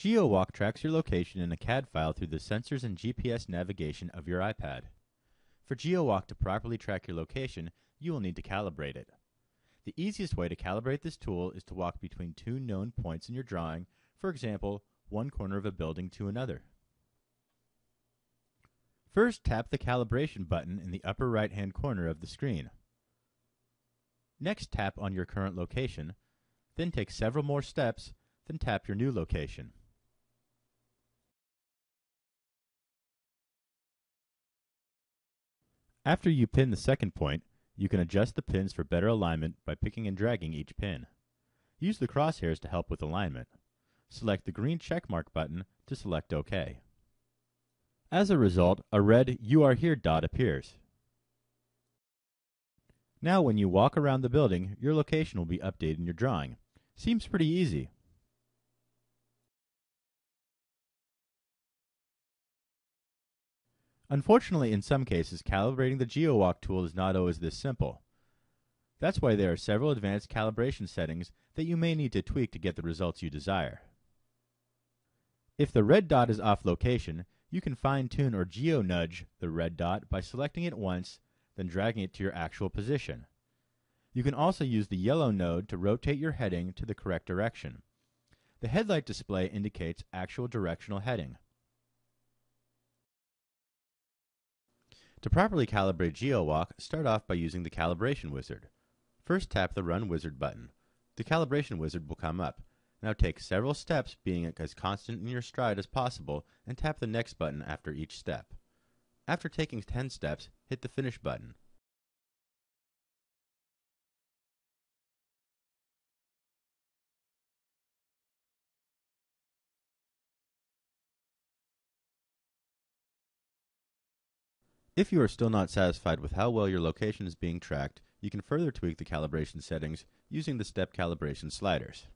GeoWalk tracks your location in a CAD file through the sensors and GPS navigation of your iPad. For GeoWalk to properly track your location, you will need to calibrate it. The easiest way to calibrate this tool is to walk between two known points in your drawing, for example, one corner of a building to another. First, tap the calibration button in the upper right-hand corner of the screen. Next, tap on your current location, then take several more steps, then tap your new location. After you pin the second point, you can adjust the pins for better alignment by picking and dragging each pin. Use the crosshairs to help with alignment. Select the green checkmark button to select OK. As a result, a red You Are Here dot appears. Now when you walk around the building, your location will be updated in your drawing. Seems pretty easy. Unfortunately, in some cases, calibrating the GeoWalk tool is not always this simple. That's why there are several advanced calibration settings that you may need to tweak to get the results you desire. If the red dot is off location, you can fine-tune or geo-nudge the red dot by selecting it once, then dragging it to your actual position. You can also use the yellow node to rotate your heading to the correct direction. The headlight display indicates actual directional heading. To properly calibrate GeoWalk, start off by using the Calibration Wizard. First tap the Run Wizard button. The Calibration Wizard will come up. Now take several steps, being as constant in your stride as possible, and tap the next button after each step. After taking 10 steps, hit the Finish button. If you are still not satisfied with how well your location is being tracked, you can further tweak the calibration settings using the step calibration sliders.